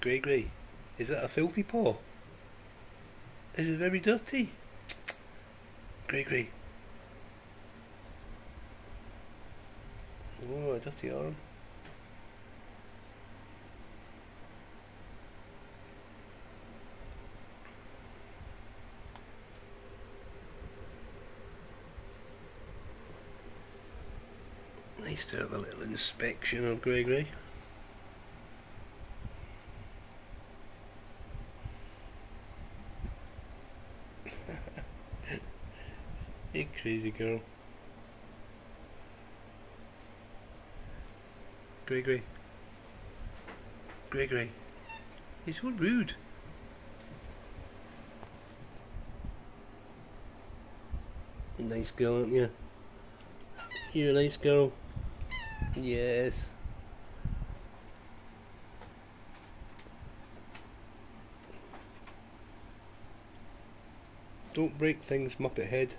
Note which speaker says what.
Speaker 1: Grey Grey, is that a filthy paw? Is it very dirty? Grey Grey. Oh, a dirty arm. Nice to have a little inspection of Grey Grey. You crazy girl. Grey Grey. Gregory. He's so rude. Nice girl, aren't you? You're a nice girl. Yes. Don't break things, Muppet Head.